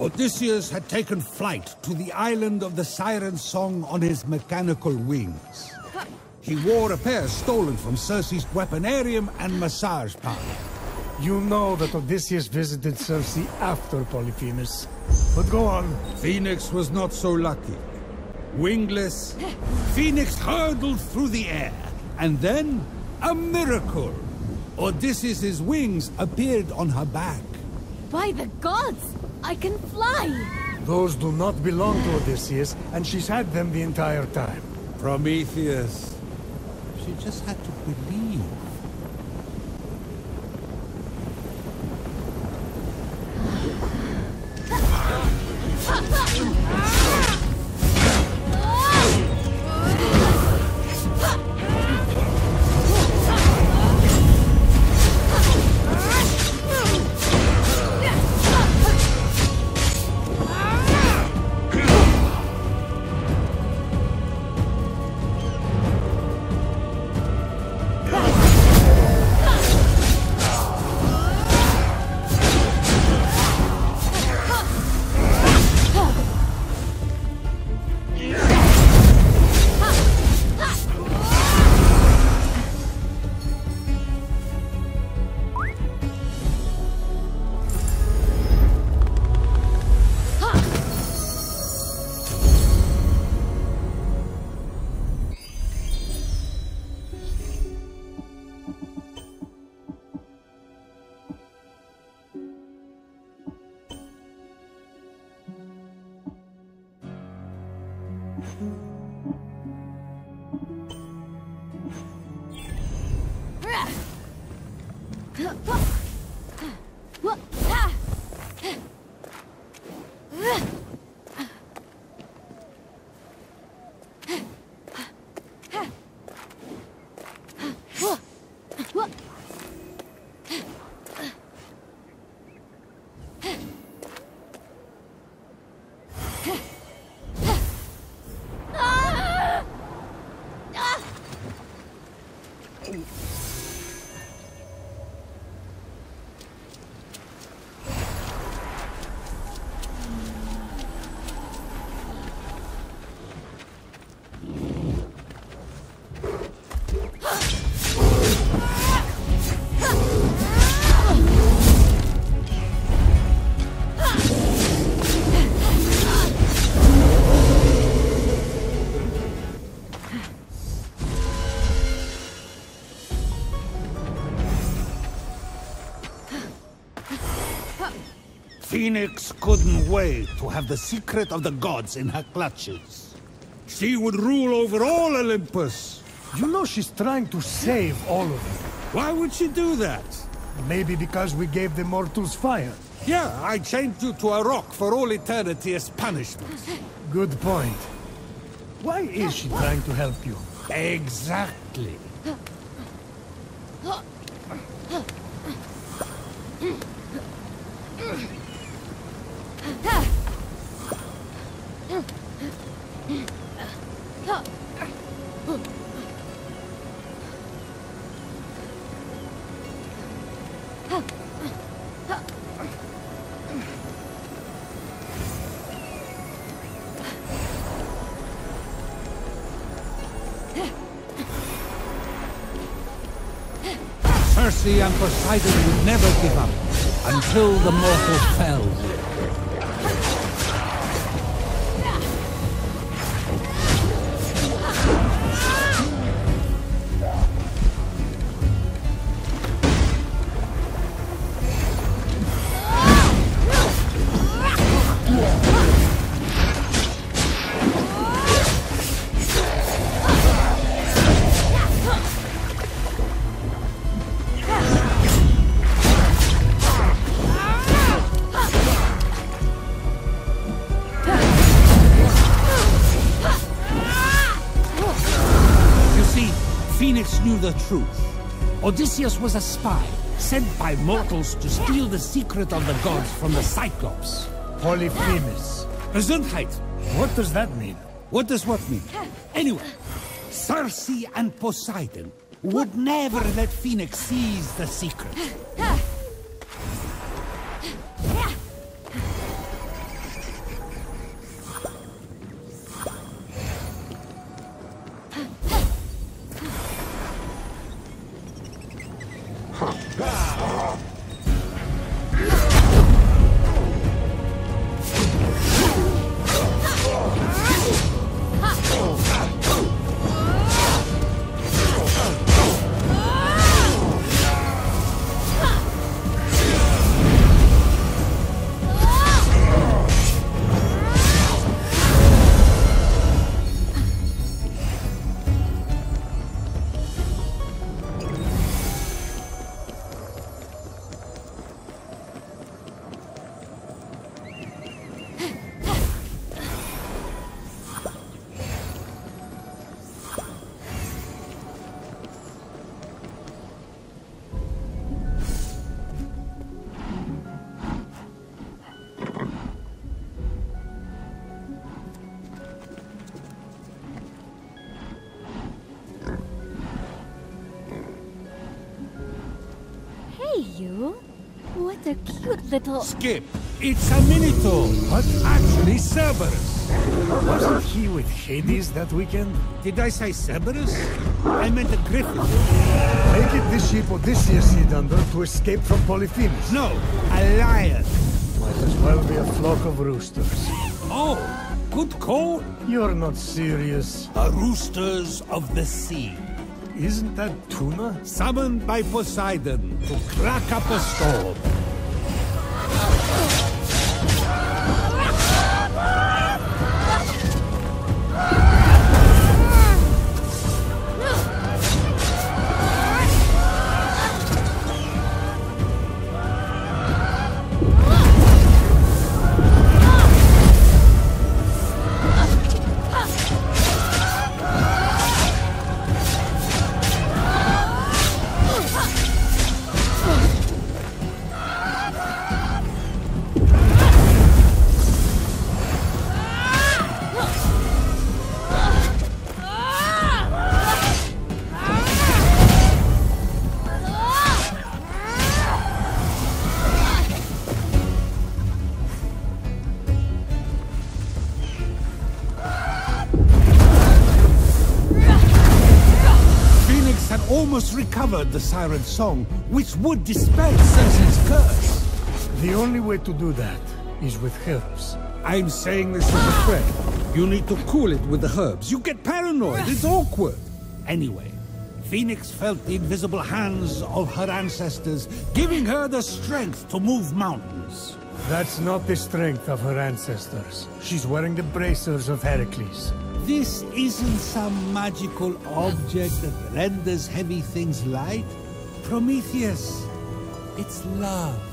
Odysseus had taken flight to the island of the Siren's Song on his mechanical wings. He wore a pair stolen from Circe's weaponarium and massage parlor. You know that Odysseus visited Circe after Polyphemus. But go on. Fenyx was not so lucky. Wingless, Fenyx hurtled through the air, and then a miracle! Odysseus' wings appeared on her back. By the gods! I can fly! Those do not belong to Odysseus, and she's had them the entire time. Prometheus. She just had to believe. Fenyx couldn't wait to have the secret of the gods in her clutches. She would rule over all Olympus. You know she's trying to save all of you. Why would she do that? Maybe because we gave the mortals fire. Yeah, I chained you to a rock for all eternity as punishment. Good point. Why is she trying to help you? Exactly. Poseidon would never give up until the mortal fell. Truth. Odysseus was a spy, sent by mortals to steal the secret of the gods from the Cyclops. Polyphemus. Gesundheit. What does that mean? What does what mean? Anyway, Circe and Poseidon would never let Fenyx seize the secret. What a cute little. Skip, it's a Minotaur. What? Actually, Cerberus. Wasn't he with Hades that weekend? Did I say Cerberus? I meant a griffin. Make it the ship Odysseus hid under to escape from Polyphemus. No, a lion. Might as well be a flock of roosters. Oh, good call. You're not serious. The roosters of the sea. Isn't that tuna? Summoned by Poseidon to crack up a storm. Almost recovered the siren song, which would dispel Circe's curse. The only way to do that is with herbs. I'm saying this as a friend. You need to cool it with the herbs. You get paranoid. It's awkward. Anyway, Fenyx felt the invisible hands of her ancestors, giving her the strength to move mountains. That's not the strength of her ancestors. She's wearing the bracers of Heracles. This isn't some magical object that renders heavy things light. Prometheus, it's love.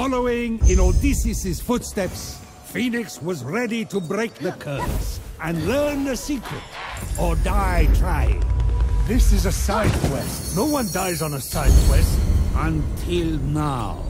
Following in Odysseus' footsteps, Fenyx was ready to break the curse and learn the secret, or die trying. This is a side quest. No one dies on a side quest. Until now.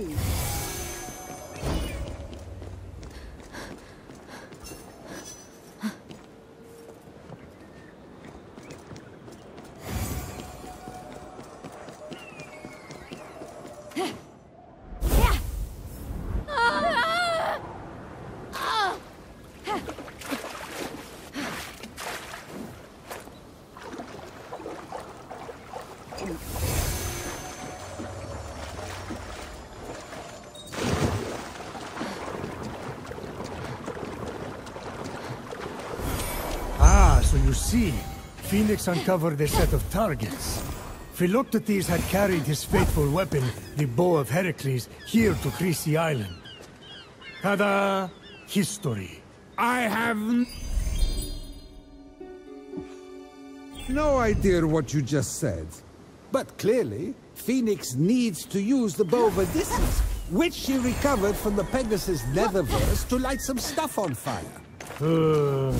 Ah, you see, Fenyx uncovered a set of targets. Philoctetes had carried his faithful weapon, the Bow of Heracles, here to Creasy Island. Ta-da! History. I have n- no idea what you just said. But clearly, Fenyx needs to use the bow of Odysseus, which she recovered from the Pegasus Netherverse to light some stuff on fire. Uh,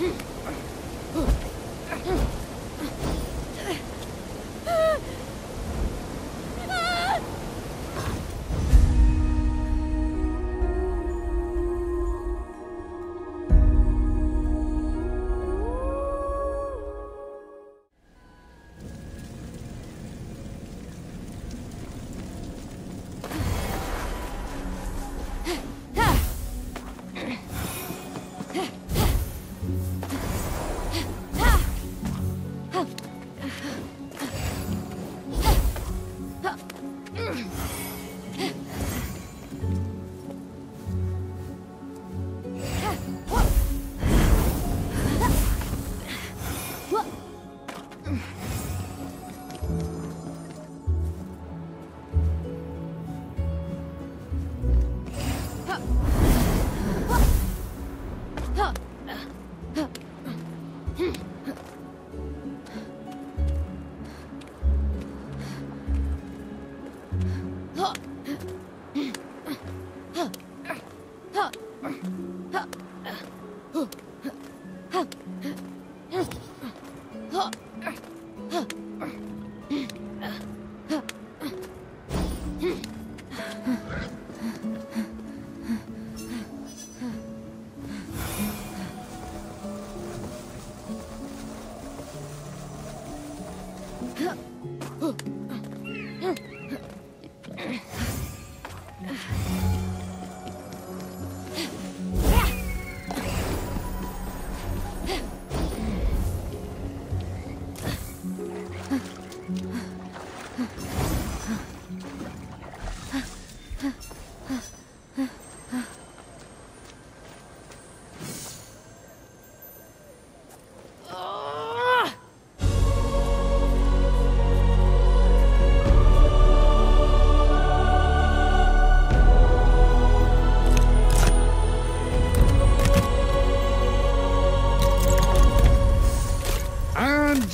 And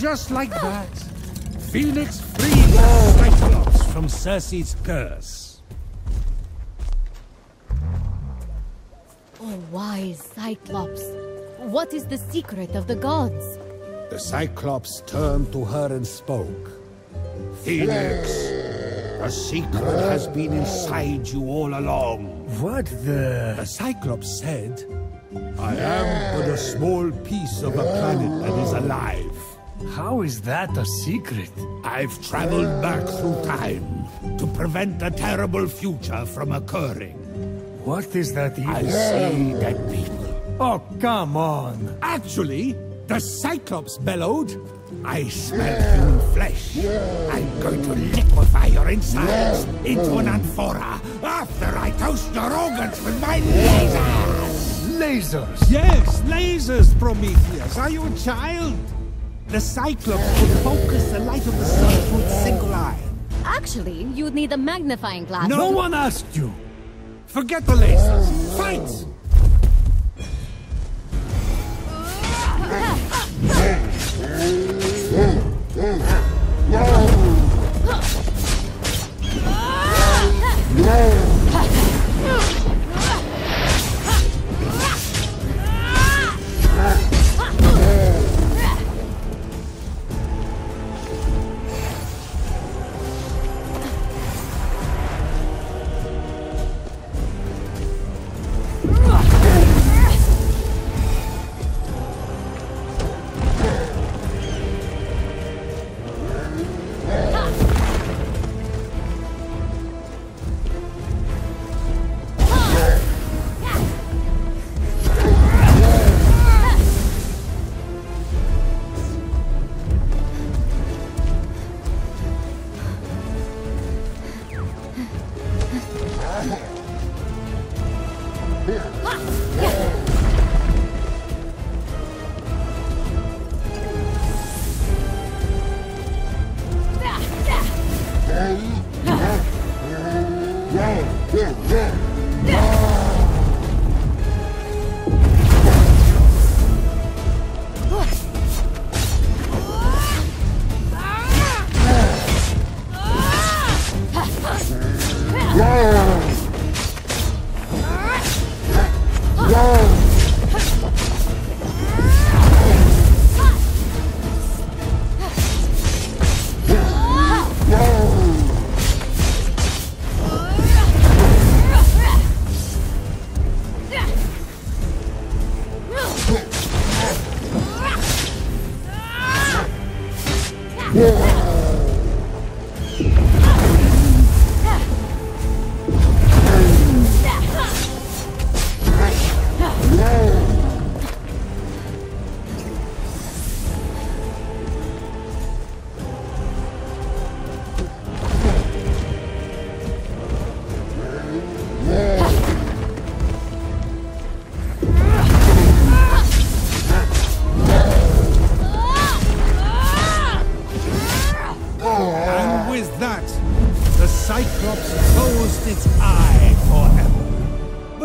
just like that, Fenyx freed frees Cyclops from Circe's curse. Oh, wise Cyclops. What is the secret of the gods? The Cyclops turned to her and spoke. Fenyx, a secret has been inside you all along. What the... The Cyclops said, I am but a small piece of a planet that is alive. How is that a secret? I've traveled back through time to prevent a terrible future from occurring. What is that I even? see dead people. Oh, come on! Actually, the Cyclops bellowed, I smell human flesh. I'm going to liquefy your insides into an amphora after I toast your organs with my lasers! Lasers! Yes, lasers, Prometheus. Are you a child? The Cyclops could focus the light of the sun through its single eye. Actually, you'd need a magnifying glass. No one asked you! Forget the lasers! Fight! No!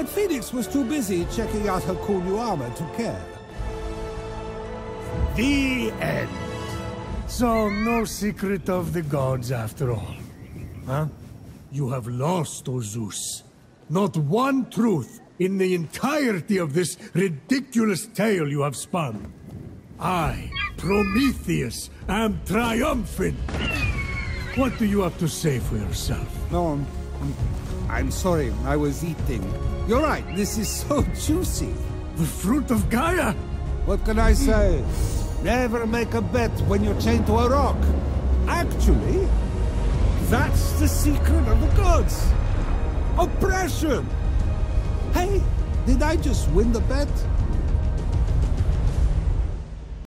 But Fenyx was too busy checking out her cool new armor to care. The end. So, no secret of the gods after all. Huh? You have lost, O Zeus. Not one truth in the entirety of this ridiculous tale you have spun. I, Prometheus, am triumphant. What do you have to say for yourself? No, I'm, I'm, I'm sorry, I was eating. You're right, this is so juicy. The fruit of Gaia? What can I say? Never make a bet when you're chained to a rock. Actually, that's the secret of the gods. Oppression! Hey, did I just win the bet?